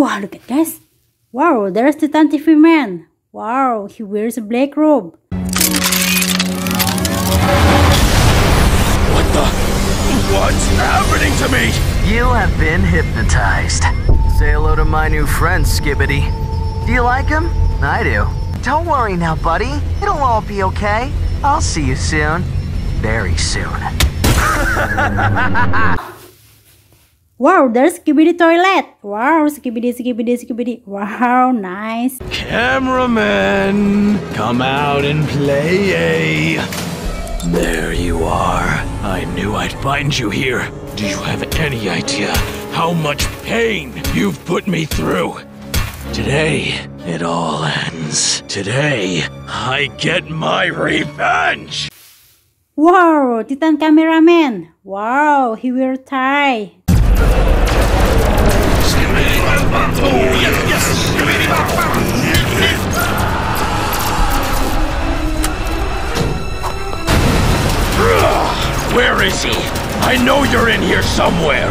Wow, look at this. Wow, there's the TV man. Wow, he wears a black robe. What the? What's happening to me? You have been hypnotized. Say hello to my new friend, Skibidi. Do you like him? I do. Don't worry now, buddy. It'll all be okay. I'll see you soon. Very soon. Wow, there's Skibidi toilet. Wow, Skibidi, Skibidi, Skibidi. Wow, nice. Cameraman, come out and play. Eh? There you are. I knew I'd find you here. Do you have any idea how much pain you've put me through? Today, it all ends. Today, I get my revenge. Wow, Titan cameraman. Wow, he wear tie. Where is he? I know you're in here somewhere.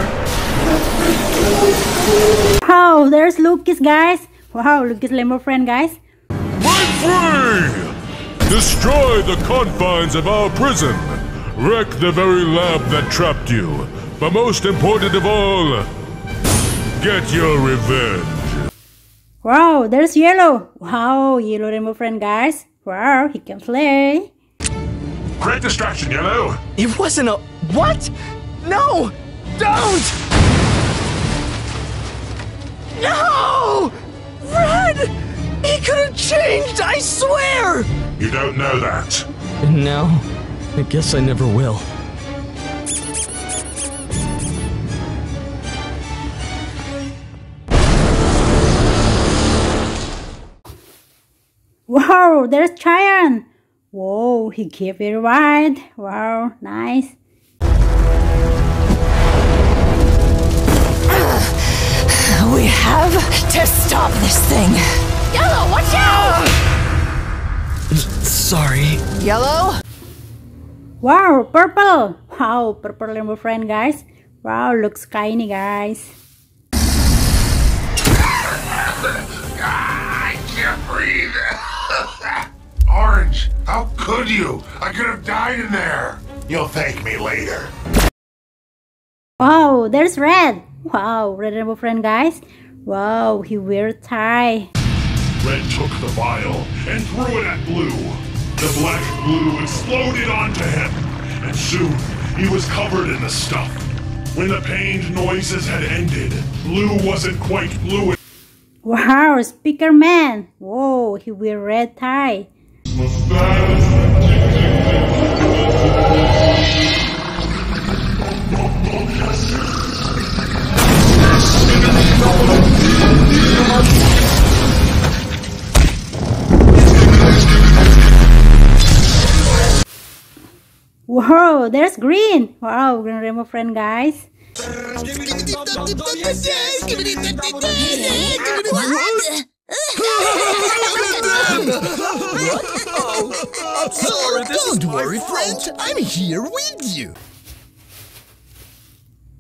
Wow, there's Lucas, guys. Wow, Lucas Lemon friend, guys. Break free! Destroy the confines of our prison. Wreck the very lab that trapped you. But most important of all, get your revenge. Wow, there's Yellow. Wow, Yellow Rainbow friend, guys. Wow, he can play. Great distraction, Yellow. It wasn't a. What? No! Don't! No! Red! He could have changed, I swear! You don't know that. No, I guess I never will. Wow, there's Cyan. Whoa, he gave it right. Wow, nice. We have to stop this thing. Yellow, watch out! Sorry. Yellow? Wow, purple. Wow, purple rainbow friend, guys. Wow, looks shiny, guys. could you? I could have died in there. You'll thank me later. Wow, there's red. Wow, red rainbow friend, guys. Wow, he wear tie. Red took the vial and threw it at Blue. The black glue exploded onto him, and soon he was covered in the stuff. When the pained noises had ended, Blue wasn't quite blue Wow, speaker man. Whoa, he wear red tie. Whoa, there's green. Wow, green rainbow friend, guys. Don't friend. I'm here with you.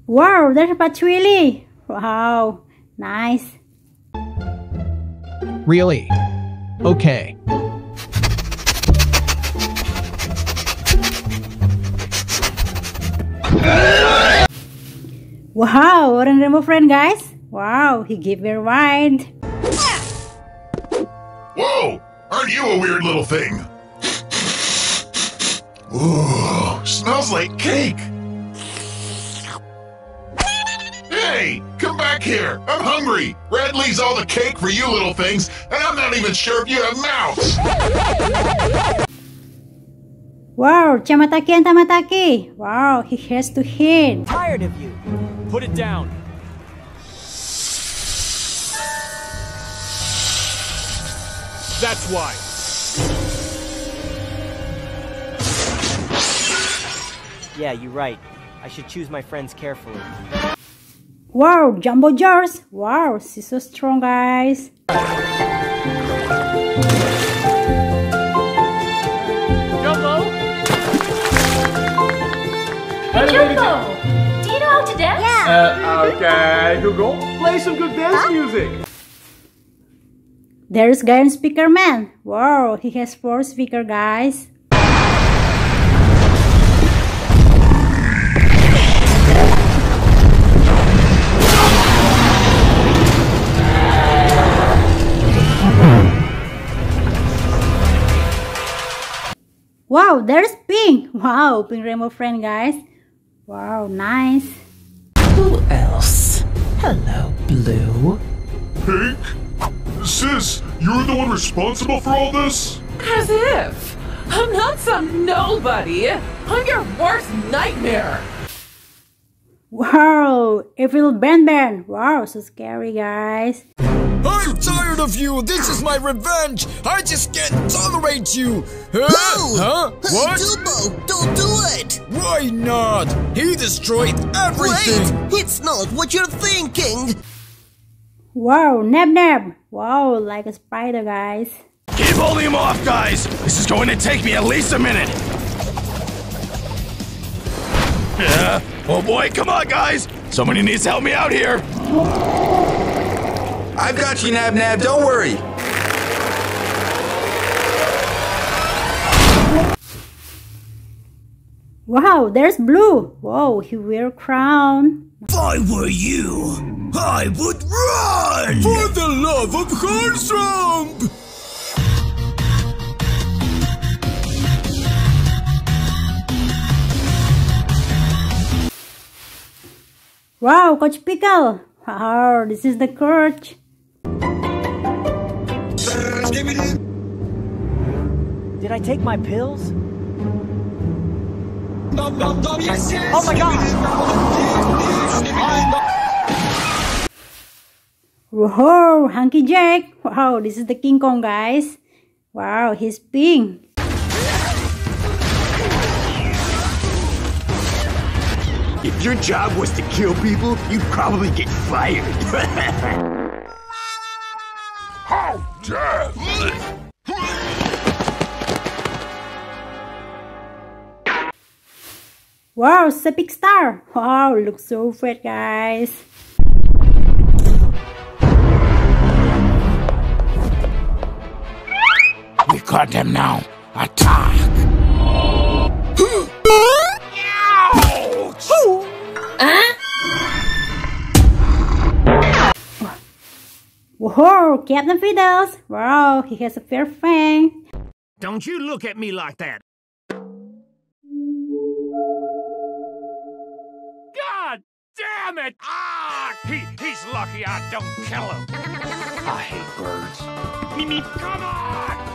Wow, there's Patchouli. Wow, nice. Really? Okay. Wow, orange rainbow friend, guys. Wow, he gave me wide. Whoa! Aren't you a weird little thing? Ooh, smells like cake. Hey, come back here. I'm hungry. Red leaves all the cake for you little things, and I'm not even sure if you have mouths. Wow, Chamataki and Tamataki. Wow, he has to hit. Tired of you. Put it down. That's why. Yeah, you're right. I should choose my friends carefully. Wow, jumbo jars. Wow, she's so strong, guys. Jumbo! Hey, Jumbo! Do you know how to dance? Uh, okay, Google, play some good dance music. There's guy on speaker man. Wow, he has four speaker guys. Wow, there's Pink. Wow, Pink Rainbow friend, guys. Wow, nice. Who else? Hello, Blue. Pink? Sis, you're the one responsible for all this? As if! I'm not some nobody! I'm your worst nightmare! Wow, evil Banban. Wow, so scary, guys. I'm tired of you! This is my revenge! I just can't tolerate you! Huh? Huh? What? Dumbo, don't do it! Why not? He destroyed everything! Wait! It's not what you're thinking! Wow, Nab Nab. Wow, like a spider, guys. Keep holding him off, guys! This is going to take me at least a minute! Yeah. Oh boy, come on, guys! Somebody needs to help me out here! I've got you, Nab Nab, don't worry! Wow, there's Blue. Whoa, he wear crown. If I were you, I would run! For the love of Harstrong! Wow, Coach Pickle. Wow, this is the coach. Did I take my pills? Oh my god! Whoa, Hunky Jack. Wow, this is the King Kong, guys. Wow, he's pink. If your job was to kill people, you'd probably get fired. How dare! Wow, Sepik Star. Wow, looks so fat, guys. We got them now. Attack! Whoa, Captain Fiddles. Wow, he has a fair fang. Don't you look at me like that. Damn it! Ah, he, he's lucky I don't kill him. I hate birds. Me, come on!